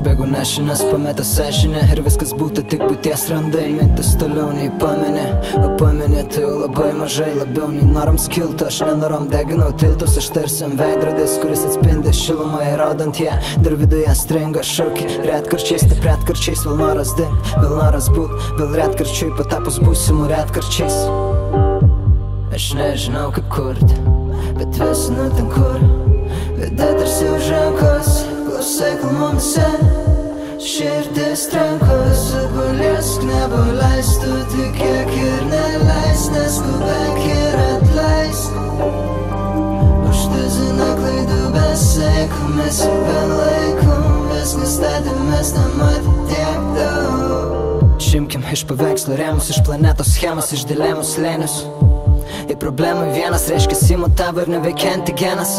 Išbėgu nešinas, pametęs sąžinę Ir viskas būtų tik būties randai. Mintis toliau nei paminė O paminė tai jau labai mažai Labiau nei norams kiltų. Aš nenorom deginau tiltus Aš tarsi ant veidrodis, kuris atspindi šilumą įrodant ją. Dar viduje stringa šūkį Retkarčiais, taip retkarčiais Vėl noras dingt, vėl noras būt Vėl retkarčiai patapus būsimų retkarčiais. Aš nežinau kaip kurti, bet vis nu ten kur Vida tarsi už rankos, klausai kol mumise Širdis trankosi, paliesk, nepaleistų Tikėk ir neleis, neskubėk ir atleis. Užtuzina klaidų besaikų, mes jau be laikų Viskas statėmės nematė tiek daug. Šimkim iš paveikslo rėmus, iš planetos schemas, iš dilemų slėnius. Ir problemų vienas reiškia simutavo ir neveikianti genas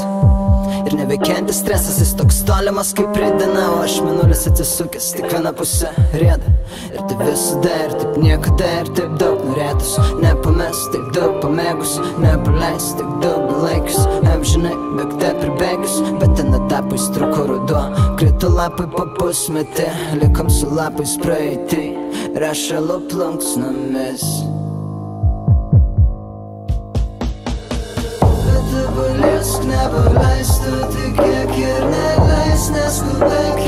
Ir neveikiantis stresas, jis toks tolimas kaip pridena O aš minulis atsisukęs, tik viena pusė rieda. Ir tai visada, ir taip niekada, ir taip daug norėtus Nepames, taip daug pamėgus. Nepaleis, taip daug belaikius Amžinai, bėgte pribėgius Bet ten etapais truko ruduo. Krito lapai po pusmetį. Likom su lapais praeitį Rašalo plunksnomis Paliesk, nepaleistų, tikėk ir neleis, neskubėk